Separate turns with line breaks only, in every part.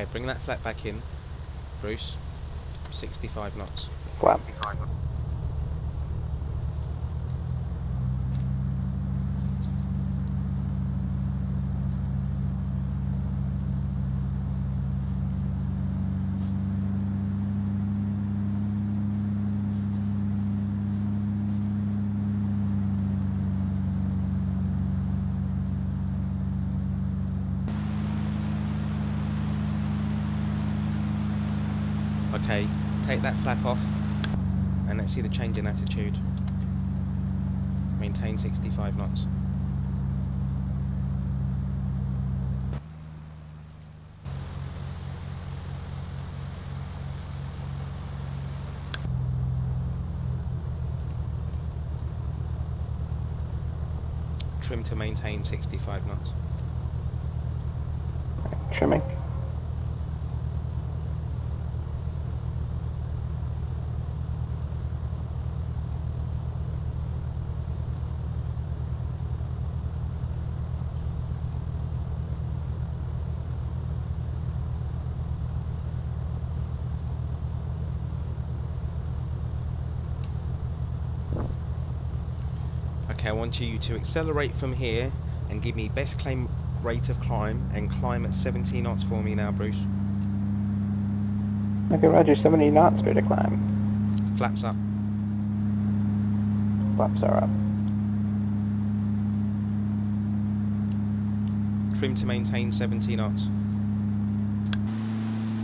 Okay, bring that flap back in, Bruce. 65 knots.
Flap.
Okay, take that flap off, and let's see the change in attitude. Maintain 65 knots. Trim to maintain 65 knots.
Trimming.
Okay, I want you to accelerate from here and give me best claim rate of climb and climb at 70 knots for me now, Bruce.
Okay, roger. 70 knots, straight to climb.
Flaps up.
Flaps are up.
Trim to maintain 70 knots.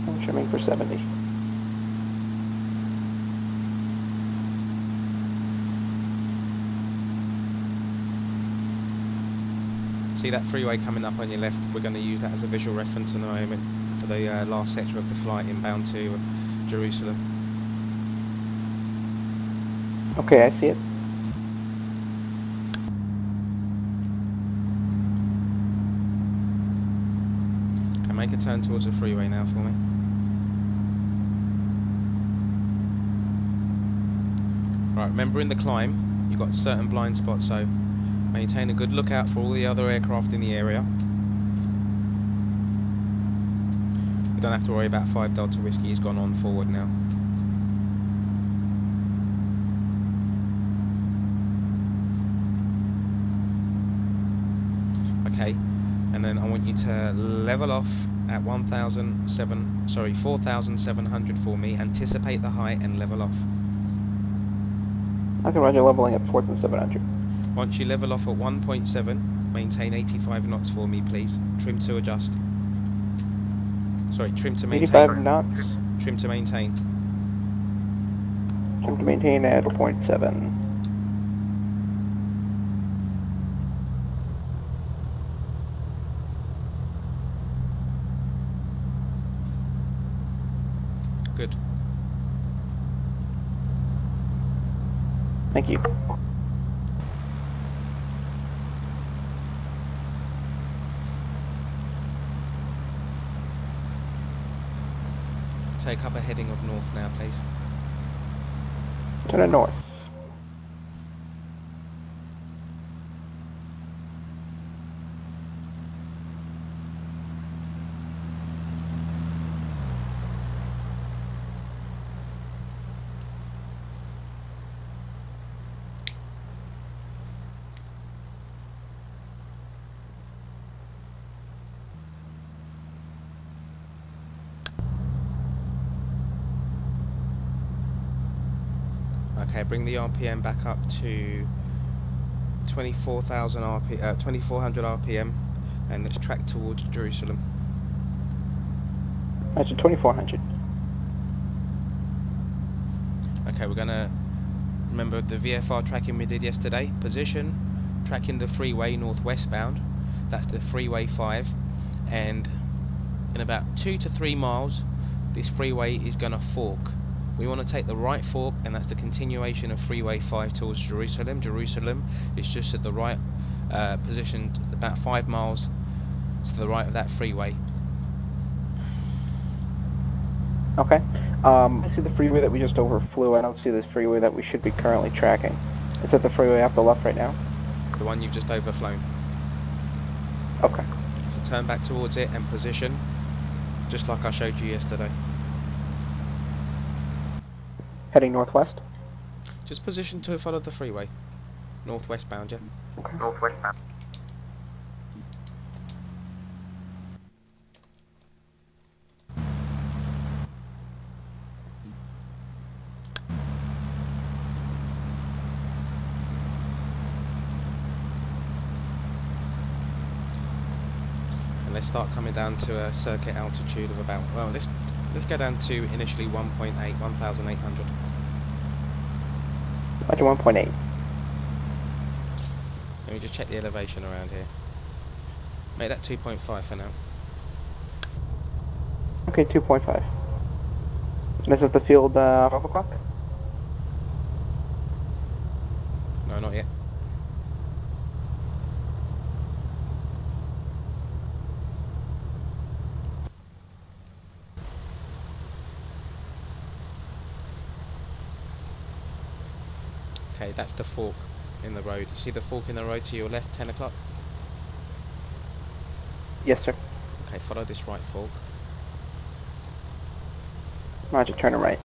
I'm trimming for 70.
See that freeway coming up on your left? We're going to use that as a visual reference in a moment for the uh, last sector of the flight inbound to Jerusalem.
Okay, I see it.
Okay, make a turn towards the freeway now for me. Right, remember in the climb, you've got certain blind spots, so maintain a good lookout for all the other aircraft in the area. We don't have to worry about 5 Delta Whiskey, he's gone on forward now. Okay, and then I want you to level off at 1,007, sorry, 4,700 for me. Anticipate the height and level off.
Okay, roger. Leveling at 4,700.
Once you level off at 1.7, maintain 85 knots for me, please. Trim to adjust. Sorry, trim to maintain.
85 knots.
Trim to maintain.
Trim to maintain at 0.7.
Good.
Thank you.
Take up a heading of north now, please.
Turn it north.
Okay, bring the RPM back up to 24,000 RP, uh, 2400 RPM, and let's track towards Jerusalem.
Roger. 2,400.
Okay, we're gonna remember the VFR tracking we did yesterday. Position, tracking the freeway northwestbound. That's the freeway 5, and in about two to three miles, this freeway is gonna fork. We want to take the right fork, and that's the continuation of Freeway 5 towards Jerusalem. Jerusalem is just at the right uh, positioned about five miles to the right of that freeway.
Okay. Um, I see the freeway that we just overflew. I don't see this freeway that we should be currently tracking. Is that the freeway off the left right now?
It's the one you've just overflown.
Okay.
So turn back towards it and position. just like I showed you yesterday.
Heading northwest.
Just position to follow the freeway. Northwest bound, yeah.
Okay.
Northwest bound.
Let's start coming down to a circuit altitude of about, well, let's, let's go down to initially 1.8, 1,800.
Roger 1.8.
Let me just check the elevation around here. Make that 2.5 for now.
Okay, 2.5. This is the field uh, 12 o'clock?
No, not yet. Okay, that's the fork in the road. You see the fork in the road to your left, 10 o'clock?
Yes, sir.
Okay, follow this right fork.
Roger, turn it right.